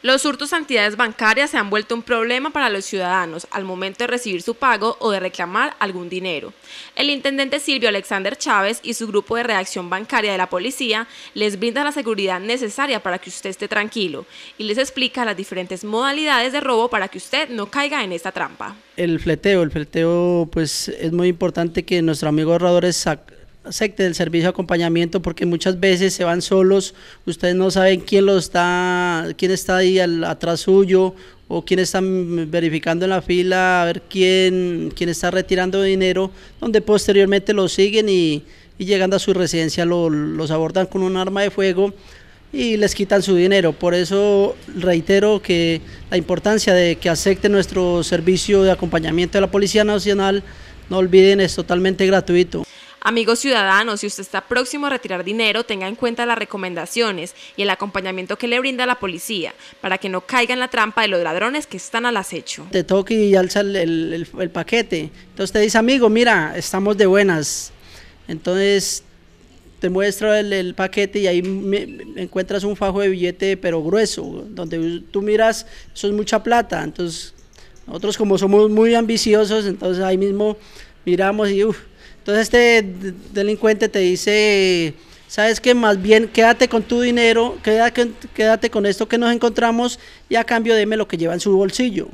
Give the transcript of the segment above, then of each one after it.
Los hurtos a entidades bancarias se han vuelto un problema para los ciudadanos al momento de recibir su pago o de reclamar algún dinero. El intendente Silvio Alexander Chávez y su grupo de reacción bancaria de la policía les brindan la seguridad necesaria para que usted esté tranquilo y les explica las diferentes modalidades de robo para que usted no caiga en esta trampa. El fleteo, el fleteo pues es muy importante que nuestro amigo ahorradores acepte el servicio de acompañamiento porque muchas veces se van solos, ustedes no saben quién lo está, quién está ahí atrás suyo o quién está verificando en la fila a ver quién, quién está retirando dinero, donde posteriormente lo siguen y, llegando a su residencia los abordan con un arma de fuego y les quitan su dinero. Por eso reitero que la importancia de que acepten nuestro servicio de acompañamiento de la Policía Nacional, no olviden, es totalmente gratuito. Amigos ciudadanos, si usted está próximo a retirar dinero, tenga en cuenta las recomendaciones y el acompañamiento que le brinda la policía para que no caiga en la trampa de los ladrones que están al acecho. Te toca y alza el, paquete. Entonces te dice, amigo, mira, estamos de buenas. Entonces te muestra el, paquete y ahí encuentras un fajo de billete pero grueso, donde tú miras, eso es mucha plata. Entonces nosotros como somos muy ambiciosos, entonces ahí mismo miramos y uff entonces este delincuente te dice, sabes que más bien quédate con tu dinero, quédate, quédate con esto que nos encontramos y a cambio deme lo que lleva en su bolsillo.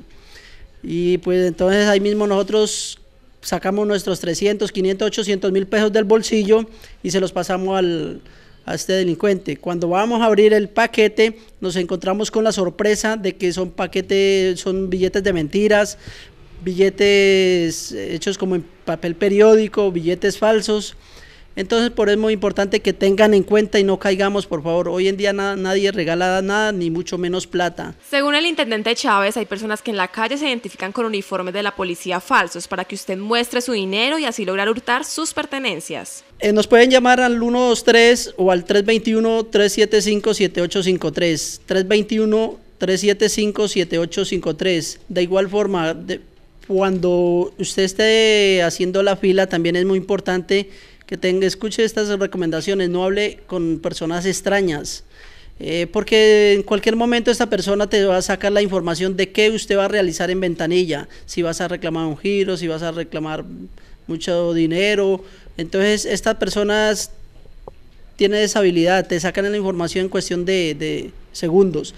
Y pues entonces ahí mismo nosotros sacamos nuestros 300, 500, 800 mil pesos del bolsillo y se los pasamos al, a este delincuente. Cuando vamos a abrir el paquete, nos encontramos con la sorpresa de que son paquetes, son billetes de mentiras, billetes hechos como en papel periódico, billetes falsos. Entonces, por eso es muy importante que tengan en cuenta y no caigamos, por favor. Hoy en día nadie regala nada, ni mucho menos plata. Según el intendente Chávez, hay personas que en la calle se identifican con uniformes de la policía falsos para que usted muestre su dinero y así lograr hurtar sus pertenencias. Eh, nos pueden llamar al 123 o al 321-375-7853. 321-375-7853. De igual forma, de, cuando usted esté haciendo la fila, también es muy importante que tenga, escuche estas recomendaciones, no hable con personas extrañas, eh, porque en cualquier momento esta persona te va a sacar la información de qué usted va a realizar en ventanilla, si vas a reclamar un giro, si vas a reclamar mucho dinero, entonces estas personas tienen esa habilidad, te sacan la información en cuestión de, de segundos.